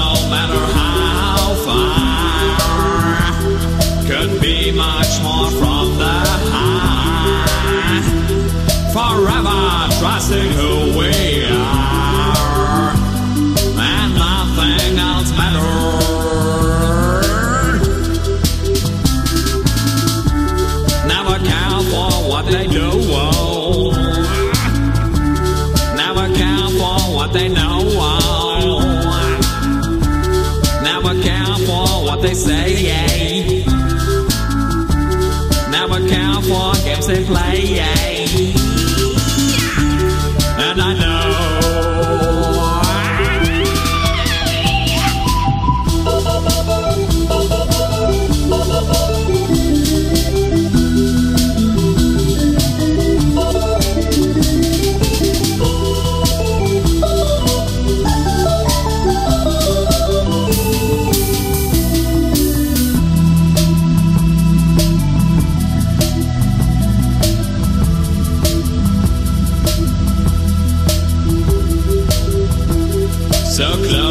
no matter how far, could be much more from the high. Forever trusting who we are, and nothing else matters. Never care for what they do. Never care for what they know. Say. Never care for games they play.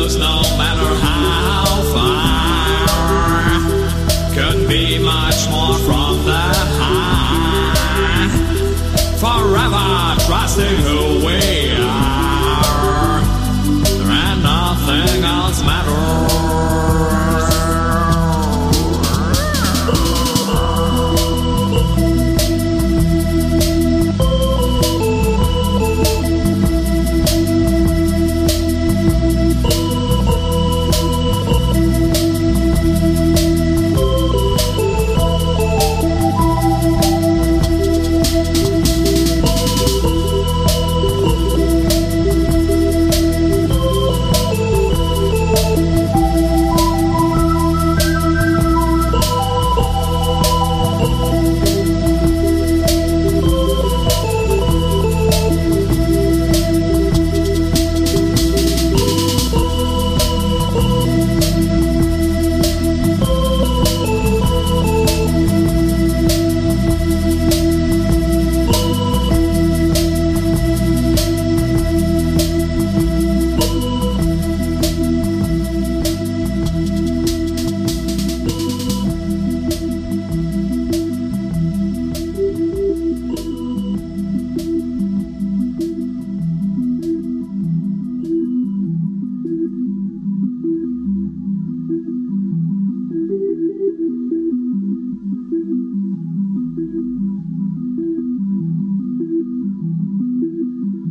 Close, no matter how far. Could be much more from the high. Forever trusting who we Thank you.